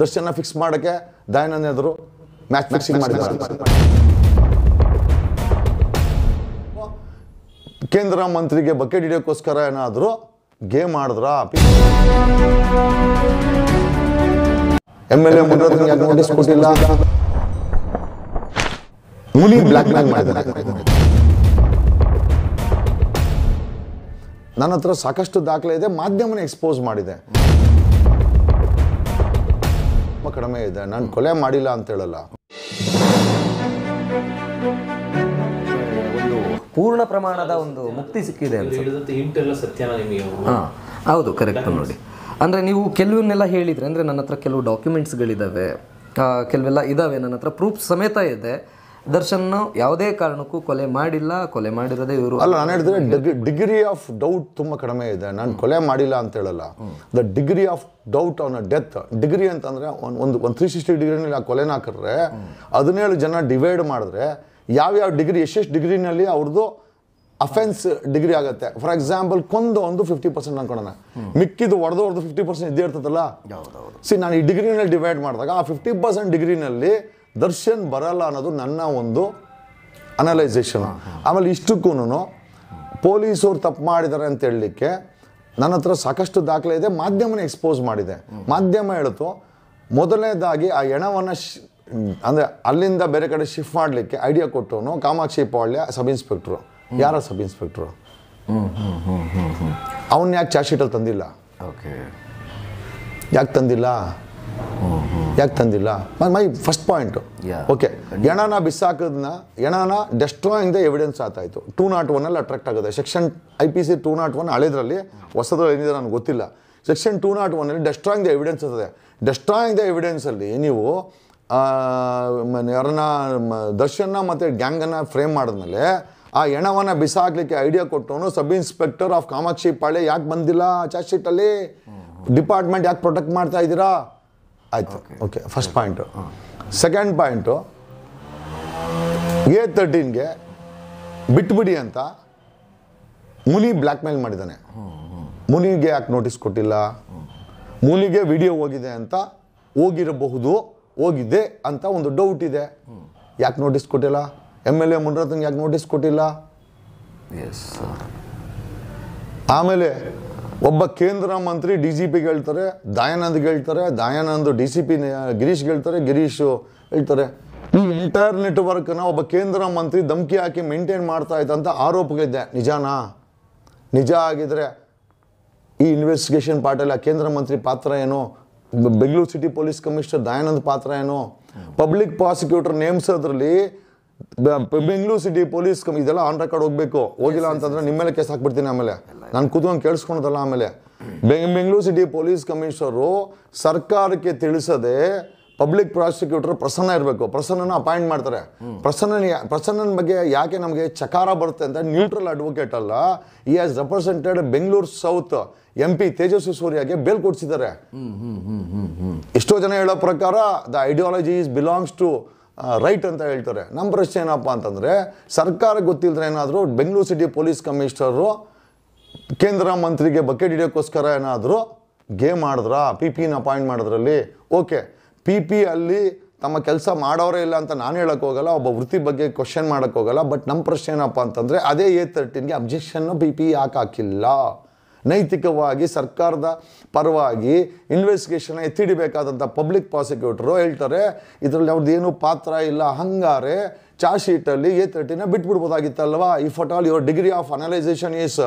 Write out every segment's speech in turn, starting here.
ದರ್ಶನ ಫಿಕ್ಸ್ ಮಾಡೋಕ್ಕೆ ದಯಾನಂದ್ ಎದುರು ಮ್ಯಾಚ್ ಫಿಕ್ಸಿಂಗ್ ಮಾಡಿದ್ದಾರೆ. ಕೇಂದ್ರ ಮಂತ್ರಿಗೆ ಬಕೆಟ್ ಹಿಡಿಯೋಕ್ಕೋಸ್ಕರ ಏನಾದರೂ game ಆಡಿದ್ರ? M L A Munirathna notice ಕೊಟ್ಟಿಲ್ಲ? ಮುನಿ ಬ್ಲ್ಯಾಕ್ ಮೇಲ್ ಮಾಡಿದ್ದಾರೆ. ನನ್ನ ಹತ್ರ ಸಾಕಷ್ಟು ದಾಖಲೆ ಇದೆ ಮಾಧ್ಯಮನ ಎಕ್ಸ್ಪೋಸ್ ಮಾಡಿದೆ. ಕಡಿಮೆ ಇದೆ. ನಾನು ಕೊಲೆ ಮಾಡಿಲ್ಲ ಅಂತ ಹೇಳಲ್ಲ. ಒಂದು ಪೂರ್ಣ ಪ್ರಮಾಣದ ಒಂದು ಮುಕ್ತಿ ಸಿಕ್ಕಿದೆ ಅಂತ. ಹೇಳಿದಂತ ಇಂಟೆಲ್ಲ ಸತ್ಯನ ನಿಮಗೆ ಹಾಂ ಹೌದು ಕರೆಕ್ಟ್ ನೋಡಿ. ಅಂದ್ರೆ ನೀವು ಕೆಲವನ್ನೆಲ್ಲ ಹೇಳಿದ್ರೆ ಅಂದ್ರೆ ನನ್ನ ಹತ್ರ ಕೆಲವು ಡಾಕ್ಯುಮೆಂಟ್ಸ್ಗಳಿದಾವೆ ಕೆಲವೆಲ್ಲ ಇದಾವೆ ನನ್ನ ಹತ್ರ ಪ್ರೂಫ್ ಸಮೇತ ಇದೆ. ದರ್ಶನ್ ಯಾವುದೇ ಕಾರಣಕ್ಕೂ ಕೊಲೆ ಮಾಡಿಲ್ಲ ಕೊಲೆ ಮಾಡಿರೋದೇ ಇವರು. ಅಲ್ಲ ನಾನು ಹೇಳಿದ್ರೆ ಡಿಗ್ರಿ ಆಫ್ ಡೌಟ್ ತುಂಬ ಕಡಿಮೆ ಇದೆ. ನಾನು ಕೊಲೆ ಮಾಡಿಲ್ಲ ಅಂತ ಹೇಳಲ್ಲ. The degree of doubt on a death. Degree ಅಂತಂದ್ರೆ ಒಂದು ಒಂದು ಒಂದು ತ್ರೀ ಸಿಕ್ಸ್ಟಿ ಡಿಗ್ರಿನಲ್ಲಿ ಆ ಕೊಲೆನ ಹಾಕಿದ್ರೆ ಹದಿನೇಳು ಜನ ಡಿವೈಡ್ ಮಾಡಿದ್ರೆ ಯಾವ್ಯಾವ ಡಿಗ್ರಿ ಎಷ್ಟೆಷ್ಟು ಡಿಗ್ರಿನಲ್ಲಿ ಅವ್ರದ್ದು ಅಫೆನ್ಸ್ ಡಿಗ್ರಿ ಆಗುತ್ತೆ. ಫಾರ್ ಎಕ್ಸಾಂಪಲ್ ಕೊಂದು ಒಂದು ಫಿಫ್ಟಿ ಪರ್ಸೆಂಟ್ ಅನ್ಕೊಳ್ಳೋಣ ಮಿಕ್ಕಿದ್ದು ಹೊಡೆದು ಹೊಡೆದು ಫಿಫ್ಟಿ ಪರ್ಸೆಂಟ್ ಇದ್ದೇ ಇರ್ತದಲ್ಲ? ಸಿ ನಾನು ಈ ಡಿಗ್ರಿನಲ್ಲಿ ಡಿವೈಡ್ ಮಾಡಿದಾಗ ಆ ಫಿಫ್ಟಿ ಪರ್ಸೆಂಟ್ ಡಿಗ್ರಿನಲ್ಲಿ ದರ್ಶನ್ ಬರಲ್ಲ ಅನ್ನೋದು ನನ್ನ ಒಂದು ಅನಲೈಸೇಷನ್. ಆಮೇಲೆ ಇಷ್ಟಕ್ಕೂ ಪೊಲೀಸವ್ರು ತಪ್ಪು ಮಾಡಿದ್ದಾರೆ ಅಂತ ಹೇಳಲಿಕ್ಕೆ ನನ್ನ ಹತ್ರ ಸಾಕಷ್ಟು ದಾಖಲೆ ಇದೆ ಮಾಧ್ಯಮನ ಎಕ್ಸ್ಪೋಸ್ ಮಾಡಿದೆ. ಮಾಧ್ಯಮ ಹೇಳಿತು ಮೊದಲನೇದಾಗಿ ಆ ಹೆಣವನ್ನು ಅಂದರೆ ಅಲ್ಲಿಂದ ಬೇರೆ ಕಡೆ ಶಿಫ್ಟ್ ಮಾಡಲಿಕ್ಕೆ ಐಡಿಯಾ ಕೊಟ್ಟವನು ಕಾಮಾಕ್ಷಿ ಪಾಳ್ಯ ಸಬ್ ಇನ್ಸ್ಪೆಕ್ಟ್ರು ಯಾರ ಸಬ್ ಇನ್ಸ್ಪೆಕ್ಟ್ರು ಅವನ್ನ ಯಾಕೆ ಚಾರ್ಜ್ ಶೀಟಲ್ಲಿ ತಂದಿಲ್ಲ? ಓಕೆ ಯಾಕೆ ತಂದಿಲ್ಲ? ಯಾಕೆ ತಂದಿಲ್ಲ? My first point. ಓಕೆ ಎಣನ ಬಿಸಾಕೋದನ್ನ ಎಣನ ಡೆಸ್ಟ್ರಾಯಿಂಗ್ ದ ಎವಿಡೆನ್ಸ್ ಆತಾಯಿತು. ಟೂ ನಾಟ್ ಒನ್ನಲ್ಲಿ ಅಟ್ರಾಕ್ಟ್ ಆಗುತ್ತೆ. Section I P C two nought one ಹಳೆದ್ರಲ್ಲಿ ಹೊಸದ್ರಲ್ಲಿ ಏನಿದೆ ನನಗೆ ಗೊತ್ತಿಲ್ಲ. ಸೆಕ್ಷನ್ ಟೂ ನಾಟ್ ಒನ್ನಲ್ಲಿ ಡೆಸ್ಟ್ರಾಯಿಂಗ್ ದ ಎವಿಡೆನ್ಸ್ ಇರ್ತದೆ ಡೆಸ್ಟ್ರಾಯಿಂಗ್ ದ ಎವಿಡೆನ್ಸಲ್ಲಿ ನೀವು ಯಾರನ್ನ ದರ್ಶನ್ನ ಮತ್ತು ಗ್ಯಾಂಗನ್ನು ಫ್ರೇಮ್ ಮಾಡಿದ್ಮೇಲೆ ಆ ಎಣವನ್ನು ಬಿಸಾಕ್ಲಿಕ್ಕೆ ಐಡಿಯಾ ಕೊಟ್ಟವನು sub inspector of Kamakshi Palya ಯಾಕೆ ಬಂದಿಲ್ಲ ಚಾರ್ಜ್ ಶೀಟಲ್ಲಿ ಡಿಪಾರ್ಟ್ಮೆಂಟ್ ಯಾಕೆ ಪ್ರೊಟೆಕ್ಟ್ ಮಾಡ್ತಾ ಇದ್ದೀರಾ? ಆಯ್ತು. Okay first point second point A ತರ್ಟೀನ್ಗೆ ಬಿಟ್ಬಿಡಿ ಅಂತ ಮುನಿ ಬ್ಲ್ಯಾಕ್ ಮೇಲ್ ಮಾಡಿದ್ದಾನೆ ಮುನಿಗೆ ಯಾಕೆ ನೋಟಿಸ್ ಕೊಟ್ಟಿಲ್ಲ? ಮುನಿಗೆ ವಿಡಿಯೋ ಹೋಗಿದೆ ಅಂತ ಹೋಗಿರಬಹುದು ಹೋಗಿದೆ ಅಂತ ಒಂದು ಡೌಟ್ ಇದೆ. ಯಾಕೆ ನೋಟಿಸ್ ಕೊಟ್ಟಿಲ್ಲ? ಎಂ ಎಲ್ ಎ ಮುನ್ರತ್ನ ಯಾಕೆ ನೋಟಿಸ್ ಕೊಟ್ಟಿಲ್ಲ? ಎಸ್ ಆಮೇಲೆ ಒಬ್ಬ ಕೇಂದ್ರ ಮಂತ್ರಿ ಡಿ ಜಿ ಪಿಗೆ ಹೇಳ್ತಾರೆ ದಯಾನಂದ್ಗೆ ಹೇಳ್ತಾರೆ Dayanand D C P Girish ಹೇಳ್ತಾರೆ ಗಿರೀಶ್ ಹೇಳ್ತಾರೆ. ಈ ಎಂಟೈರ್ ನೆಟ್ವರ್ಕ್ನ ಒಬ್ಬ ಕೇಂದ್ರ ಮಂತ್ರಿ ಧಮಕಿ ಹಾಕಿ ಮೇಂಟೈನ್ ಮಾಡ್ತಾ ಇದ್ದಂಥ ಆರೋಪಗಳಿದೆ. ನಿಜಾನಾ? ನಿಜ ಆಗಿದ್ರೆ ಈ ಇನ್ವೆಸ್ಟಿಗೇಷನ್ ಪಾರ್ಟಲ್ಲಿ ಆ ಕೇಂದ್ರ ಮಂತ್ರಿ ಪಾತ್ರ ಏನು? Bengaluru city police commissioner Dayanand ಪಾತ್ರ ಏನು? ಪಬ್ಲಿಕ್ ಪ್ರಾಸಿಕ್ಯೂಟರ್ ನೇಮ್ಸೋದ್ರಲ್ಲಿ ಬೆಂಗಳೂರು ಸಿಟಿ ಪೊಲೀಸ್ ಕಮ್ ಇದೆಲ್ಲ ಆನ್ ರೆಕಾರ್ಡ್ ಹೋಗ್ಬೇಕು. ಹೋಗಿಲ್ಲ ಅಂತಂದ್ರೆ ನಿಮ್ಮ ಮೇಲೆ ಕೇಸ್ ಹಾಕ್ಬಿಡ್ತೀನಿ ಆಮೇಲೆ. ನಾನು ಕುತ್ಕೊಂಡು ಕೇಳಿಸ್ಕೊಳೋದಲ್ಲ ಆಮೇಲೆ. ಬೆಂಗ್ ಬೆಂಗಳೂರು ಸಿಟಿ ಪೊಲೀಸ್ ಕಮಿಷನರು ಸರ್ಕಾರಕ್ಕೆ ತಿಳಿಸದೆ ಪಬ್ಲಿಕ್ ಪ್ರಾಸಿಕ್ಯೂಟರ್ ಪ್ರಸನ್ನ ಇರಬೇಕು. ಪ್ರಸನ್ನನ ಅಪಾಯಿಂಟ್ ಮಾಡ್ತಾರೆ. ಪ್ರಸನ್ನ ಪ್ರಸನ್ನನ ಬಗ್ಗೆ ಯಾಕೆ ನಮಗೆ ಚಕಾರ ಬರುತ್ತೆ ಅಂತ ನ್ಯೂಟ್ರಲ್ ಅಡ್ವೊಕೇಟ್ ಅಲ್ಲ. ಈ as represented Bengaluru south M P Tejasvi ಸೂರ್ಯಗೆ bail ಕೊಡಿಸಿದ್ದಾರೆ. ಎಷ್ಟೋ ಜನ ಹೇಳೋ ಪ್ರಕಾರ the ideology is belongs to right ಅಂತ ಹೇಳ್ತಾರೆ. ನಮ್ಮ ಪ್ರಶ್ನೆ ಏನಪ್ಪ ಅಂತಂದರೆ, ಸರ್ಕಾರ ಗೊತ್ತಿಲ್ಲದ್ರೆ ಏನಾದರೂ ಬೆಂಗಳೂರು ಸಿಟಿ ಪೊಲೀಸ್ ಕಮಿಷನರು ಕೇಂದ್ರ ಮಂತ್ರಿಗೆ ಬಕೆಟ್ ಹಿಡಿಯೋಕ್ಕೋಸ್ಕರ ಏನಾದರೂ ಗೇಮ್ ಮಾಡಿದ್ರ? ಪಿ ಪಿನ ಅಪಾಯಿಂಟ್ ಮಾಡೋದ್ರಲ್ಲಿ? ಓಕೆ ಪಿ ಪಿ ಅಲ್ಲಿ ತಮ್ಮ ಕೆಲಸ ಮಾಡೋರೇ ಇಲ್ಲ ಅಂತ ನಾನು ಹೇಳೋಕ್ಕೆ ಹೋಗಲ್ಲ, ಒಬ್ಬ ವೃತ್ತಿ ಬಗ್ಗೆ ಕ್ವಶನ್ ಮಾಡೋಕ್ಕೋಗಲ್ಲ ಬಟ್ ನಮ್ಮ ಪ್ರಶ್ನೆ ಏನಪ್ಪ ಅಂತಂದರೆ, ಅದೇ ಎ ತರ್ಟೀನ್ಗೆ ಅಬ್ಜೆಕ್ಷನ್ನು ಪಿ ಪಿ ಯಾಕೆ ಹಾಕಿಲ್ಲ? ನೈತಿಕವಾಗಿ ಸರ್ಕಾರದ ಪರವಾಗಿ ಇನ್ವೆಸ್ಟಿಗೇಷನ್ ಎತ್ತಿಡಿಬೇಕಾದಂಥ ಪಬ್ಲಿಕ್ ಪ್ರಾಸಿಕ್ಯೂಟರು ಹೇಳ್ತಾರೆ, ಇದರಲ್ಲಿ ಅವ್ರದ್ದು ಏನು ಪಾತ್ರ ಇಲ್ಲ, ಹಂಗಾರೆ ಚಾರ್ಜ್ ಶೀಟಲ್ಲಿ A ತರ್ಟಿನ ಬಿಟ್ಬಿಡ್ಬೋದಾಗಿತ್ತಲ್ವಾ? If at all your degree of analysation is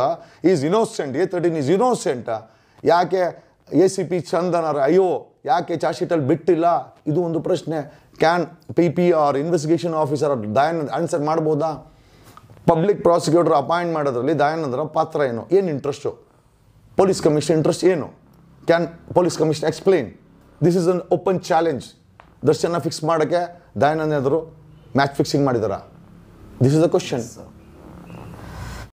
is innocent A thirteen is innocent ಯಾಕೆ ಎ ಸಿ ಪಿ ಚಂದನರ, ಅಯ್ಯೋ, ಯಾಕೆ ಚಾರ್ಜ್ ಶೀಟಲ್ಲಿ ಬಿಟ್ಟಿಲ್ಲ? ಇದು ಒಂದು ಪ್ರಶ್ನೆ. Can P P R investigation officer ದಯಾನ answer ಮಾಡ್ಬೋದಾ? ಪಬ್ಲಿಕ್ ಪ್ರಾಸಿಕ್ಯೂಟರ್ ಅಪಾಯಿಂಟ್ ಮಾಡೋದ್ರಲ್ಲಿ ದಯಾನಂದರ ಪಾತ್ರ ಏನು? ಏನು ಇಂಟ್ರೆಸ್ಟು ಪೊಲೀಸ್ ಕಮಿಷನ್ ಇಂಟ್ರೆಸ್ಟ್ ಏನು can police commission explain this is an open challenge ದರ್ಶನ ಫಿಕ್ಸ್ ಮಾಡೋಕ್ಕೆ ದಯಾನಂದ್ ಎದುರು ಮ್ಯಾಚ್ ಫಿಕ್ಸಿಂಗ್ ಮಾಡಿದಾರ ದಿಸ್ ಇಸ್ ಅ ಕ್ವಶನ್